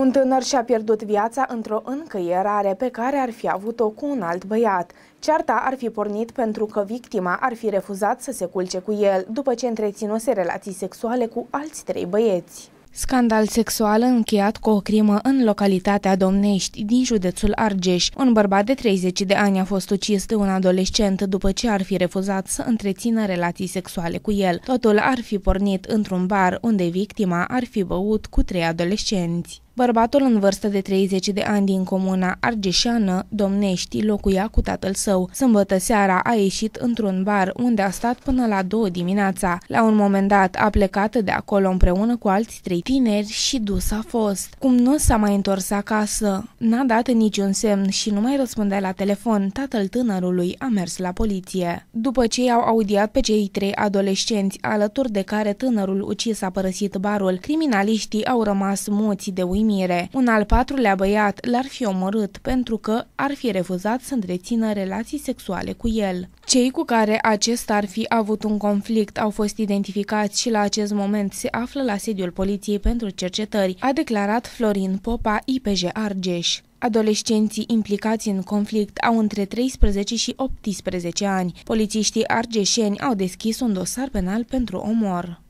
Un tânăr și-a pierdut viața într-o încăierare pe care ar fi avut-o cu un alt băiat. Cearta ar fi pornit pentru că victima ar fi refuzat să se culce cu el după ce întreținuse relații sexuale cu alți trei băieți. Scandal sexual încheiat cu o crimă în localitatea Domnești, din județul Argeș. Un bărbat de 30 de ani a fost ucis de un adolescent după ce ar fi refuzat să întrețină relații sexuale cu el. Totul ar fi pornit într-un bar unde victima ar fi băut cu trei adolescenți. Bărbatul în vârstă de 30 de ani din comuna Argeșeană, Domnești, locuia cu tatăl său. Sâmbătă seara a ieșit într-un bar unde a stat până la două dimineața. La un moment dat a plecat de acolo împreună cu alți trei tineri și dus a fost. Cum nu s-a mai întors acasă, n-a dat niciun semn și nu mai răspundea la telefon, tatăl tânărului a mers la poliție. După ce i-au audiat pe cei trei adolescenți, alături de care tânărul ucis a părăsit barul, criminaliștii au rămas muți de uimire uimire. Un al patrulea băiat l-ar fi omorât pentru că ar fi refuzat să întrețină relații sexuale cu el. Cei cu care acesta ar fi avut un conflict au fost identificați și la acest moment se află la sediul Poliției pentru cercetări, a declarat Florin Popa, IPJ Argeș. Adolescenții implicați în conflict au între 13 și 18 ani. Polițiștii argeșeni au deschis un dosar penal pentru omor.